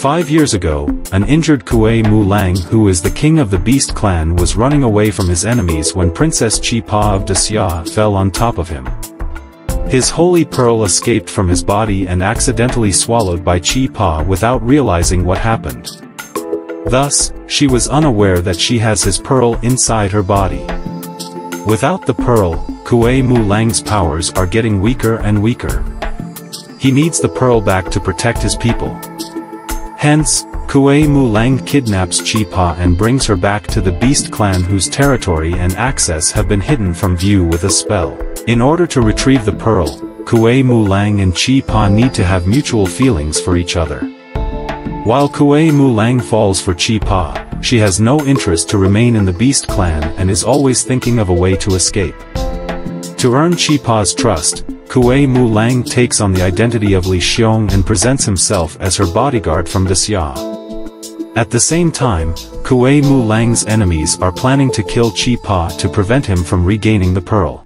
Five years ago, an injured Kuei Mu Lang who is the king of the Beast clan was running away from his enemies when Princess Chi Pa of Desya fell on top of him. His holy pearl escaped from his body and accidentally swallowed by Chi Pa without realizing what happened. Thus, she was unaware that she has his pearl inside her body. Without the pearl, Kuei Mu Lang's powers are getting weaker and weaker. He needs the pearl back to protect his people. Hence, Kuei Mulang kidnaps Chi Pa and brings her back to the Beast clan whose territory and access have been hidden from view with a spell. In order to retrieve the pearl, Kuei Mulang and Chi Pa need to have mutual feelings for each other. While Kuei Mulang falls for Chi Pa, she has no interest to remain in the Beast clan and is always thinking of a way to escape. To earn Chi Pa's trust, Kuei Mu Lang takes on the identity of Li Xiong and presents himself as her bodyguard from the Xia. At the same time, Kuei Mu Lang's enemies are planning to kill Chi Pa to prevent him from regaining the pearl.